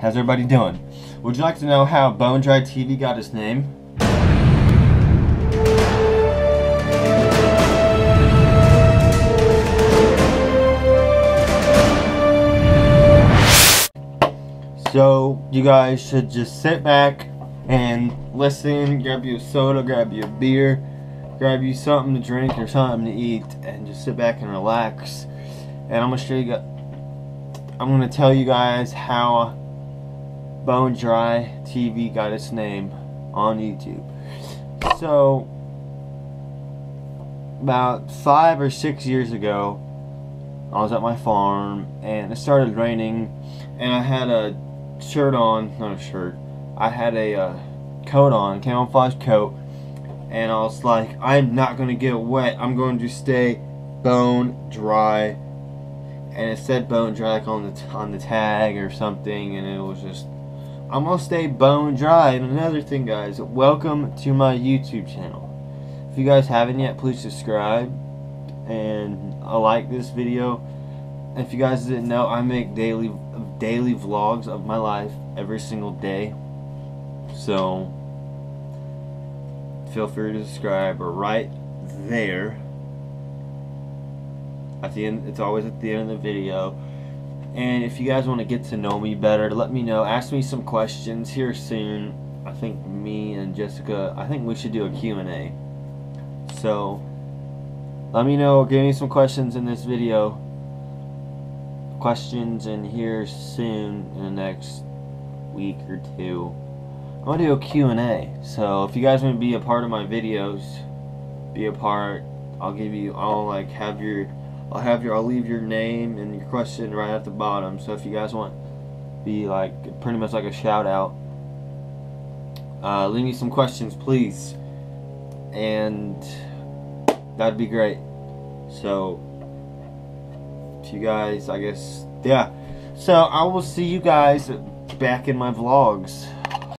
How's everybody doing? Would you like to know how Bone Dry TV got its name? So, you guys should just sit back and listen, grab you a soda, grab you a beer, grab you something to drink or something to eat, and just sit back and relax. And I'm gonna show you I'm gonna tell you guys how Bone Dry TV got its name on YouTube. So, about five or six years ago, I was at my farm and it started raining, and I had a shirt on, not a shirt, I had a uh, coat on, camouflage coat, and I was like, I'm not gonna get wet. I'm going to stay bone dry. And it said bone dry like on the on the tag or something, and it was just, I'm gonna stay bone dry. And another thing, guys, welcome to my YouTube channel. If you guys haven't yet, please subscribe and uh, like this video. If you guys didn't know, I make daily daily vlogs of my life every single day. So feel free to subscribe right there at the end it's always at the end of the video and if you guys want to get to know me better let me know. Ask me some questions here soon. I think me and Jessica I think we should do a Q&A so let me know. Give me some questions in this video. Questions in here soon in the next week or two. I'm gonna do a Q&A so if you guys want to be a part of my videos be a part I'll give you I'll like have your I'll have your I'll leave your name and your question right at the bottom. So if you guys want be like pretty much like a shout out uh, leave me some questions please. And that'd be great. So if you guys I guess yeah. So I will see you guys back in my vlogs